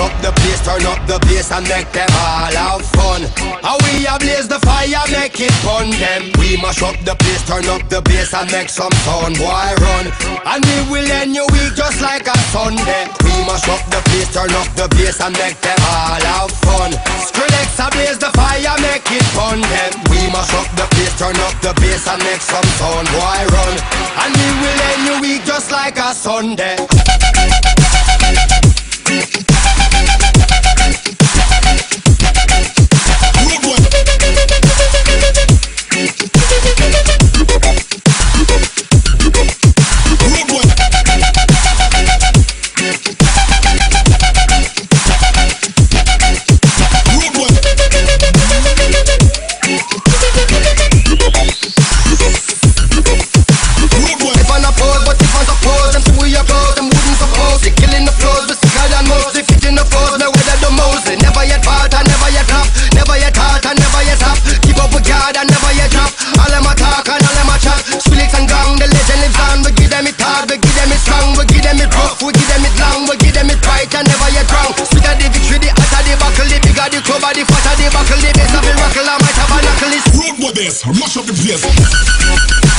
up the place, turn up the bass and make them all have fun. How we a blaze the fire, make it fun them. We mash up the place, turn up the bass and make some sound, boy run. And we will end your week just like a Sunday. We mash up the place, turn up the bass and make them all have fun. Skrillex a blaze the fire, make it fun them. We mash up the place, turn up the bass and make some sound, boy run. And we will end your week just like a Sunday. This, mash up the place.